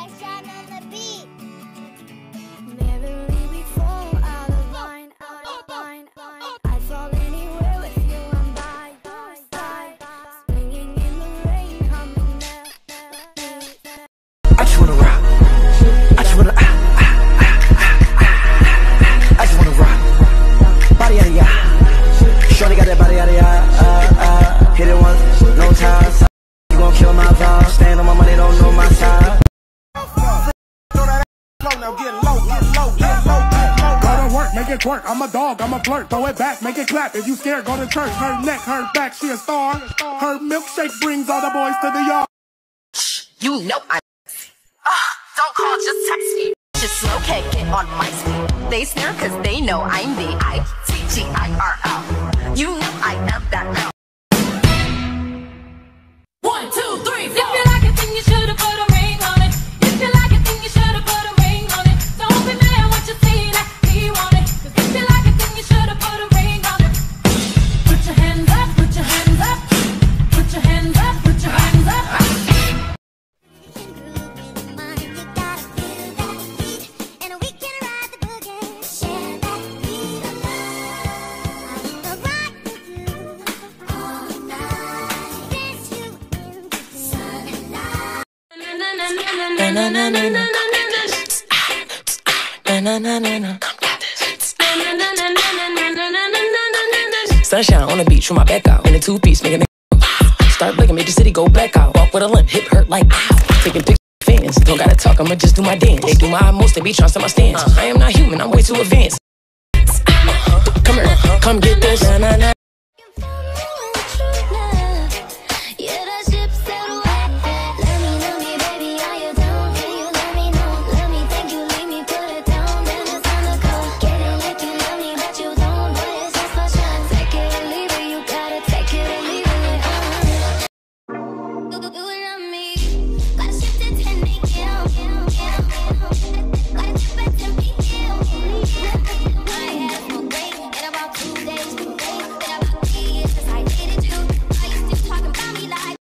Section on the beat. Now get low, get low, get low, get low. Go to work, make it twerk. I'm a dog, I'm a flirt. Throw it back, make it clap. If you scared, go to church. Her neck, her back, she a star. Her milkshake brings all the boys to the yard. Shh, you know I'm Ah, don't call, just text me. Just slow cake on my speed. They stare cause they know I'm the I-T-G-I-R-L. You know I am that girl. Sunshine on the beach with my back out. In a two piece, making Start blinking, make the city go black out. Walk with a limp, hip hurt like ow. Taking pictures fans. Don't gotta talk, I'ma just do my dance. They do my most, they be trusting my stance. I am not human, I'm way too advanced. Uh-huh. Come here, come get this.